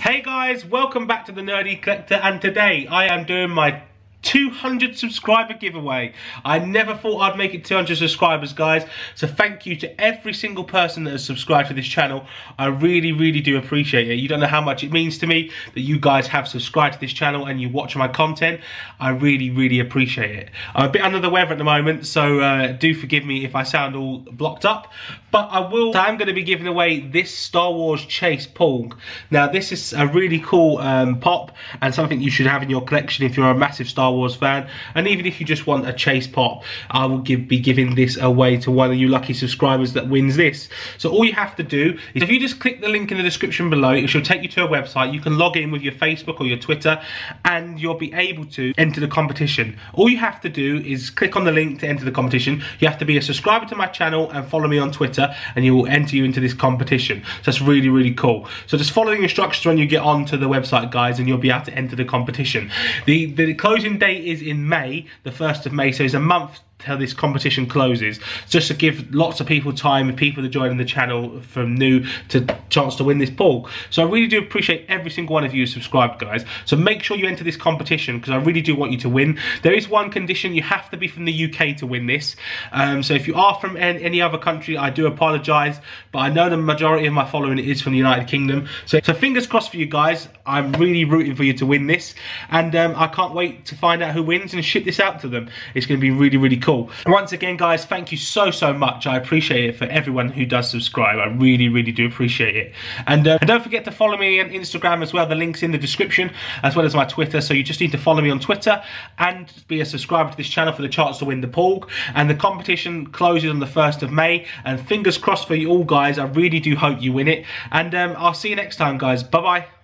Hey guys, welcome back to the Nerdy Collector and today I am doing my 200 subscriber giveaway. I never thought I'd make it 200 subscribers, guys. So thank you to every single person that has subscribed to this channel. I really, really do appreciate it. You don't know how much it means to me that you guys have subscribed to this channel and you watch my content. I really, really appreciate it. I'm a bit under the weather at the moment, so uh, do forgive me if I sound all blocked up. But I will, I'm going to be giving away this Star Wars Chase Porg. Now, this is a really cool um, pop and something you should have in your collection if you're a massive Star Wars Wars fan. And even if you just want a chase pop, I will give, be giving this away to one of you lucky subscribers that wins this. So all you have to do is if you just click the link in the description below, it should take you to a website. You can log in with your Facebook or your Twitter and you'll be able to enter the competition. All you have to do is click on the link to enter the competition. You have to be a subscriber to my channel and follow me on Twitter and you will enter you into this competition. So that's really, really cool. So just follow the instructions when you get onto the website, guys, and you'll be able to enter the competition. The, the closing date is in May, the 1st of May, so it's a month till this competition closes. Just to give lots of people time people that join the channel from new to chance to win this pool so i really do appreciate every single one of you subscribed guys. So make sure you enter this competition because i really do want you to win. There is one condition you have to be from the uk to win this. Um, so if you are from any other country i do apologize but i know the majority of my following is from the united kingdom. So, so fingers crossed for you guys. I'm really rooting for you to win this. And um, i can't wait to find out who wins and ship this out to them. It's going to be really really cool cool. Once again, guys, thank you so, so much. I appreciate it for everyone who does subscribe. I really, really do appreciate it. And, uh, and don't forget to follow me on Instagram as well. The link's in the description, as well as my Twitter. So you just need to follow me on Twitter and be a subscriber to this channel for the chance to win the Porg. And the competition closes on the 1st of May. And fingers crossed for you all, guys. I really do hope you win it. And um, I'll see you next time, guys. Bye-bye.